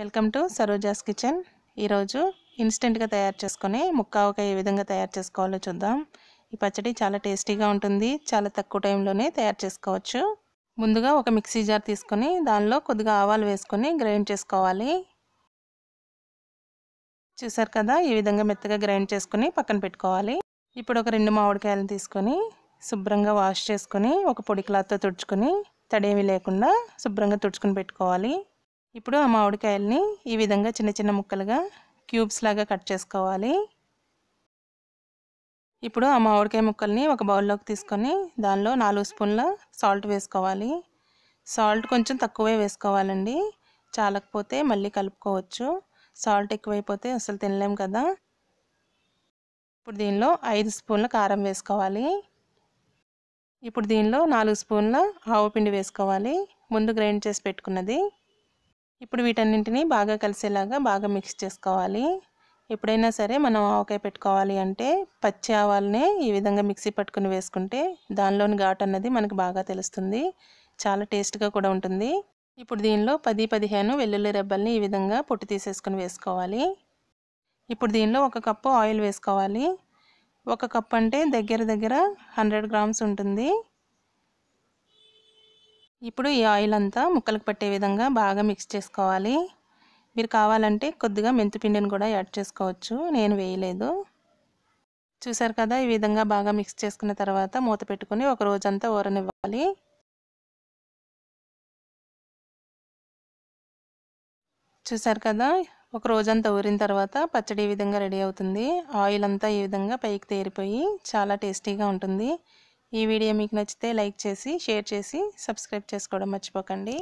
Welcome to Saroja's kitchen. ఈరోజు ఇన్స్టెంట్గా తయారు చేసుకొని ముక్కావకాయ ఏ విధంగా తయారు చేసుకోవాలో చూద్దాం. ఈ పచ్చడి చాలా టేస్టీగా ఉంటుంది. చాలా తక్కువ టైంలోనే తయారు చేసుకోవచ్చు. ముందుగా ఒక మిక్సీ జార్ తీసుకొని దానిలో కొద్దిగా ఆవాలు వేసుకొని గ్రైండ్ చేసుకోవాలి. చూసారు కదా ఈ విధంగా మెత్తగా గ్రైండ్ చేసుకొని పక్కన పెట్టుకోవాలి. ఇప్పుడు ఒక రెండు మామిడికాయలు తీసుకొని శుభ్రంగా వాష్ చేసుకొని ఒక పొడి క్లాత్తో తుడుచుకొని తడేమి లేకుండా శుభ్రంగా తుడుచుకొని పెట్టుకోవాలి. ఇప్పుడు ఆ మామిడికాయల్ని ఈ విధంగా చిన్న చిన్న ముక్కలుగా క్యూబ్స్ లాగా కట్ చేసుకోవాలి. ఇప్పుడు ఆ మామిడికాయ ముక్కల్ని ఒక బౌల్లోకి తీసుకొని దానిలో నాలుగు స్పూన్ల సాల్ట్ వేసుకోవాలి. సాల్ట్ కొంచెం తక్కువే వేసుకోవాలండి. చాలకపోతే మళ్ళీ కలుపుకోవచ్చు. సాల్ట్ ఎక్కువైపోతే అసలు తినలేం కదా. ఇప్పుడు దీనిలో ఐదు స్పూన్ల కారం వేసుకోవాలి. ఇప్పుడు దీనిలో నాలుగు స్పూన్ల ఆవు పిండి వేసుకోవాలి. ముందు గ్రైండ్ చేసి పెట్టుకున్నది. ఇప్పుడు వీటన్నింటినీ బాగా కలిసేలాగా బాగా మిక్స్ చేసుకోవాలి. ఎప్పుడైనా సరే మనం ఆవకాయ పెట్టుకోవాలి అంటే పచ్చి ఆవాలనే ఈ విధంగా మిక్సీ పట్టుకుని వేసుకుంటే దానిలోని ఘాట్ అన్నది మనకు బాగా తెలుస్తుంది. చాలా టేస్ట్గా కూడా ఉంటుంది. ఇప్పుడు దీనిలో పది పదిహేను వెల్లుల్లి రెబ్బల్ని ఈ విధంగా పొట్టు తీసేసుకుని వేసుకోవాలి. ఇప్పుడు దీనిలో ఒక కప్పు ఆయిల్ వేసుకోవాలి. ఒక కప్ అంటే దగ్గర దగ్గర హండ్రెడ్ గ్రామ్స్ ఉంటుంది. ఇప్పుడు ఈ ఆయిల్ అంతా ముక్కలకు పట్టే విధంగా బాగా మిక్స్ చేసుకోవాలి. మీరు కావాలంటే కొద్దిగా మెంతిపిండిని కూడా యాడ్ చేసుకోవచ్చు. నేను వేయలేదు. చూసారు కదా ఈ విధంగా బాగా మిక్స్ చేసుకున్న తర్వాత మూత పెట్టుకుని ఒక రోజంతా ఊరనివ్వాలి చూసారు కదా ఒక రోజంతా ఊరిన తర్వాత పచ్చడి ఈ విధంగా రెడీ అవుతుంది. ఆయిల్ అంతా ఈ విధంగా పైకి తేరిపోయి చాలా టేస్టీగా ఉంటుంది. ఈ వీడియో మీకు నచ్చితే లైక్ చేసి షేర్ చేసి సబ్స్క్రైబ్ చేసుకోవడం మర్చిపోకండి.